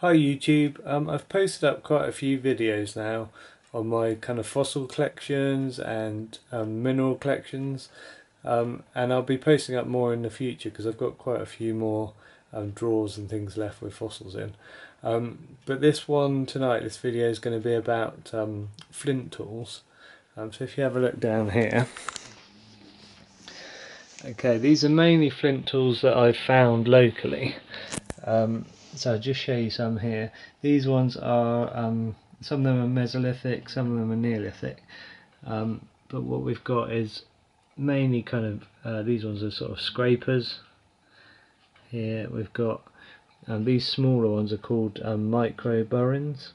Hi YouTube, um, I've posted up quite a few videos now on my kind of fossil collections and um, mineral collections um, and I'll be posting up more in the future because I've got quite a few more um, drawers and things left with fossils in. Um, but this one tonight, this video is going to be about um, flint tools. so if you have a look down here, okay, these are mainly flint tools that I've found locally. Um, so I'll just show you some here. These ones are, um, some of them are Mesolithic, some of them are Neolithic. Um, but what we've got is mainly kind of, uh, these ones are sort of scrapers. Here we've got, um, these smaller ones are called um, micro burins.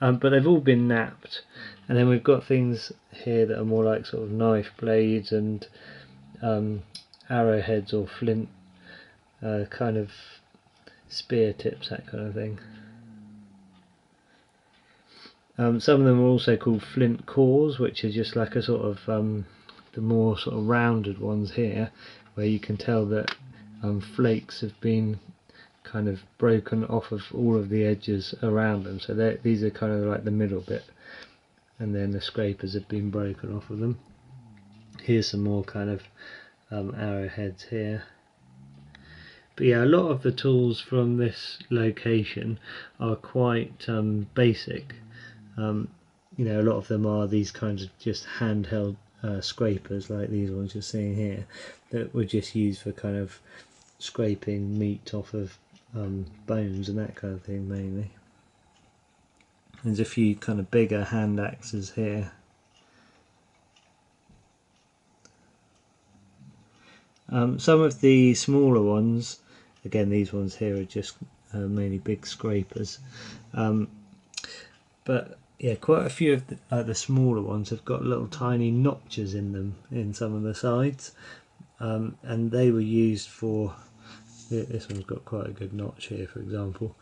Um, but they've all been knapped. And then we've got things here that are more like sort of knife blades and um, arrowheads or flint uh, kind of spear tips, that kind of thing. Um, some of them are also called flint cores, which is just like a sort of um, the more sort of rounded ones here, where you can tell that um, flakes have been kind of broken off of all of the edges around them. So these are kind of like the middle bit, and then the scrapers have been broken off of them. Here's some more kind of um, arrowheads here. But yeah, a lot of the tools from this location are quite um, basic. Um, you know, a lot of them are these kinds of just handheld uh, scrapers like these ones you're seeing here that were just used for kind of scraping meat off of um, bones and that kind of thing mainly. There's a few kind of bigger hand axes here. Um, some of the smaller ones again these ones here are just uh, mainly big scrapers. Um, but yeah quite a few of the, uh, the, smaller ones have got little tiny notches in them in some of the sides. Um, and they were used for this one's got quite a good notch here for example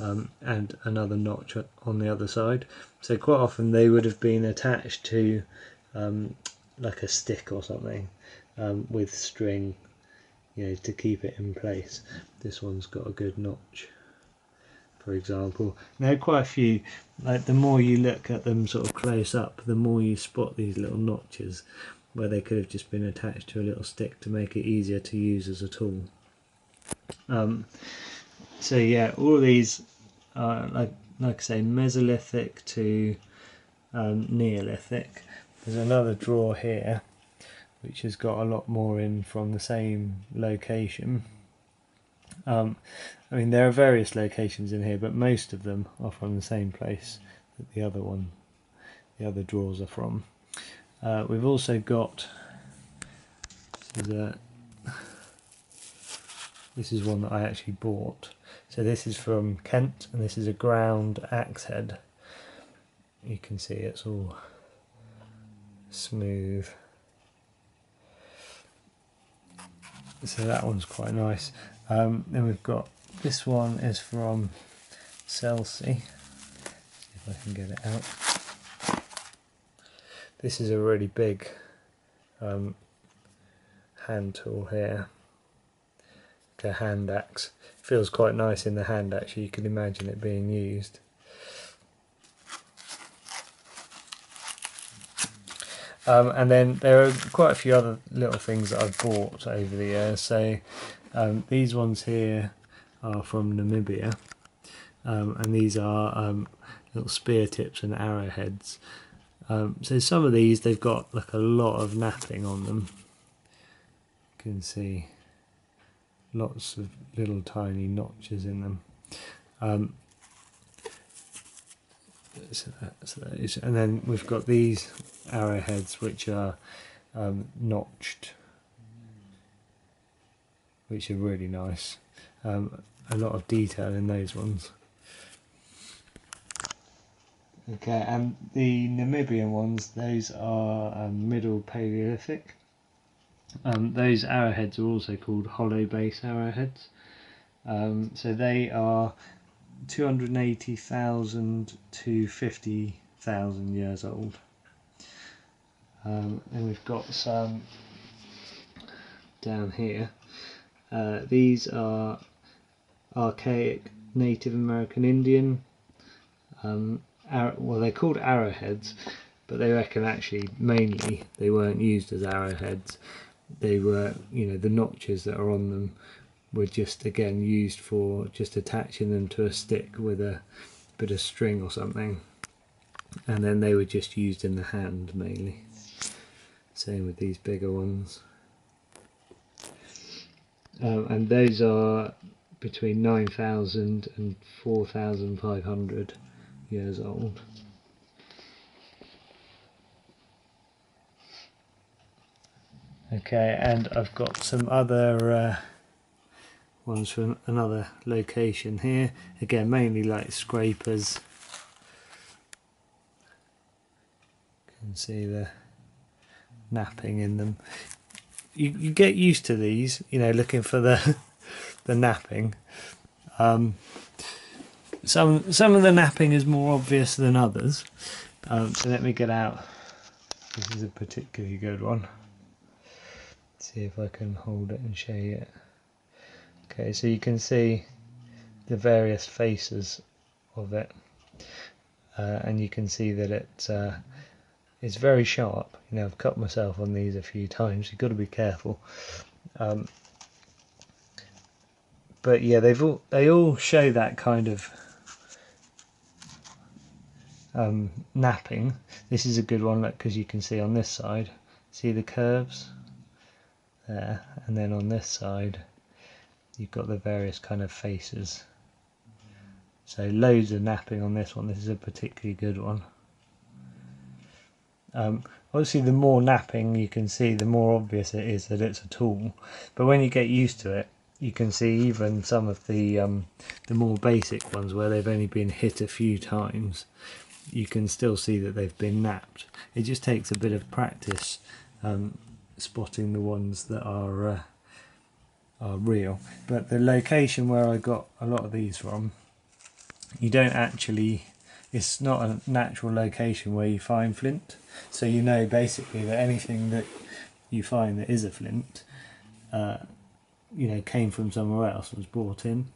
um, and another notch on the other side. So quite often they would have been attached to um, like a stick or something um, with string you know to keep it in place this one's got a good notch for example. Now quite a few like the more you look at them sort of close up the more you spot these little notches where they could have just been attached to a little stick to make it easier to use as a tool. Um, so yeah all these are like like I say Mesolithic to um, Neolithic. There's another drawer here which has got a lot more in from the same location. Um, I mean, there are various locations in here, but most of them are from the same place that the other one, the other drawers are from. Uh, we've also got this is, a, this is one that I actually bought. So this is from Kent, and this is a ground axe head. You can see it's all smooth. So that one's quite nice. Um, then we've got this one is from Selsey. If I can get it out. This is a really big um, hand tool here. a hand axe. Feels quite nice in the hand actually. You can imagine it being used. Um, and then there are quite a few other little things that I've bought over the years. So um, these ones here are from Namibia, um, and these are um, little spear tips and arrowheads. Um, so some of these they've got like a lot of knapping on them. You can see lots of little tiny notches in them. So that, so that is, and then we've got these arrowheads which are um, notched which are really nice. Um, a lot of detail in those ones. Okay and the Namibian ones those are um, middle Paleolithic. Um, those arrowheads are also called hollow base arrowheads. Um, so they are 280,000 to 50,000 years old. Um, and we've got some down here. Uh, these are archaic Native American Indian. Um, well, they're called arrowheads, but they reckon actually mainly they weren't used as arrowheads. They were, you know, the notches that are on them were just again used for just attaching them to a stick with a bit of string or something, and then they were just used in the hand mainly. Same with these bigger ones. Um, and those are between 9,000 and 4,500 years old. Okay, and I've got some other uh, ones from another location here. Again, mainly like scrapers. You can see the knapping in them. You, you get used to these, you know, looking for the the knapping. Um, some some of the knapping is more obvious than others. Um, so let me get out. This is a particularly good one. See if I can hold it and show you it. Okay, so you can see the various faces of it, uh, and you can see that it uh, is very sharp. You know, I've cut myself on these a few times. You've got to be careful. Um, but yeah, they've all they all show that kind of um, knapping. This is a good one look, because you can see on this side, see the curves there, and then on this side, you've got the various kind of faces. So loads of knapping on this one. This is a particularly good one. Um, obviously, the more knapping you can see, the more obvious it is that it's a tool. But when you get used to it, you can see even some of the um, the more basic ones where they've only been hit a few times you can still see that they've been knapped it just takes a bit of practice um, spotting the ones that are uh, are real. But the location where I got a lot of these from you don't actually it's not a natural location where you find flint. So you know basically that anything that you find that is a flint uh, you know came from somewhere else was brought in.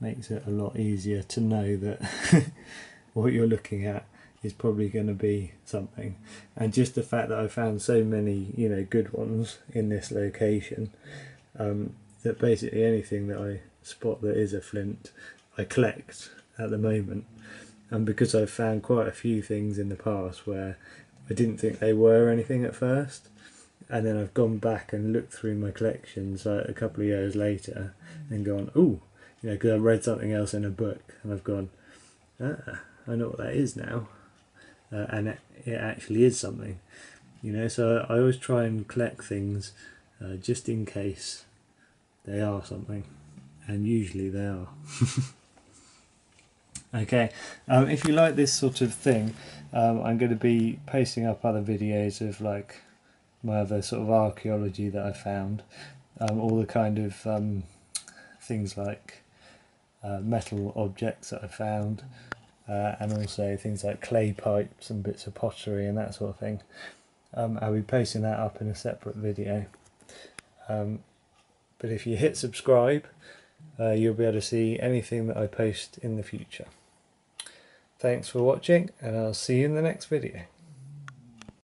Makes it a lot easier to know that what you're looking at is probably going to be something. And just the fact that I found so many you know good ones in this location um, that basically anything that I spot that is a flint I collect at the moment. And because I've found quite a few things in the past where I didn't think they were anything at first and then I've gone back and looked through my collections like, a couple of years later and gone, oh, you know, because I read something else in a book and I've gone, ah, I know what that is now, uh, and it, actually is something, you know. So I always try and collect things uh, just in case they are something, and usually they are. okay, um, if you like this sort of thing, um, I'm going to be posting up other videos of like my other sort of archaeology that I found, um, all the kind of um, things like uh, metal objects that I found, uh, and also things like clay pipes and bits of pottery and that sort of thing. Um, I'll be posting that up in a separate video. Um, but if you hit subscribe, uh, you'll be able to see anything that I post in the future. Thanks for watching, and I'll see you in the next video.